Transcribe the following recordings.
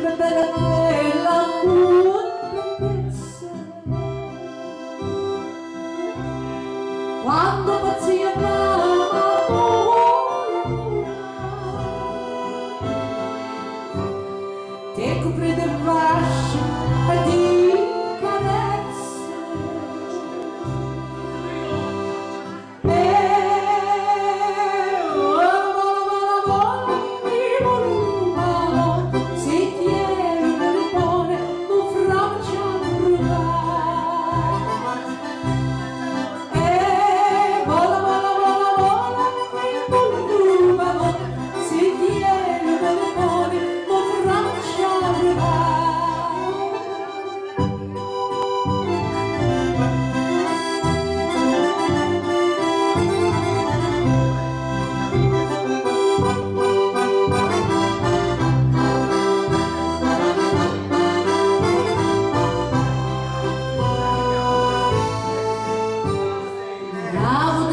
sempre per te la tua bellezza quando pazzia brava paura ti copri del fascio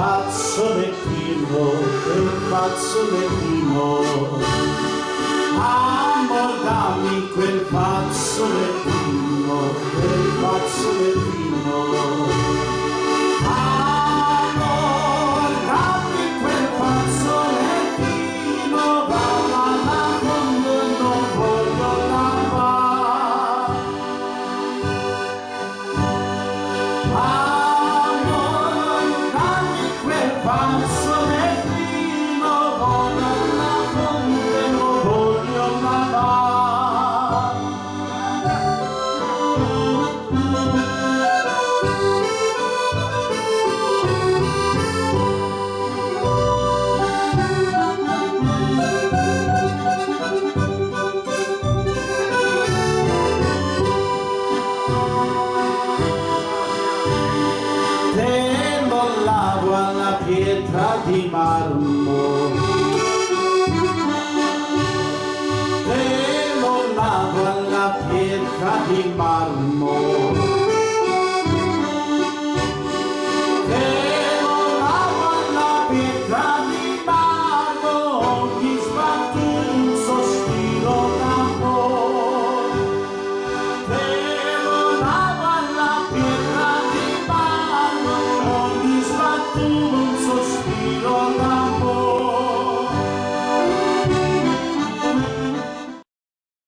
fazzolettino, che fazzolettino, amor dammi quel fazzolettino, quel fazzolettino. Ah! Fatima Armor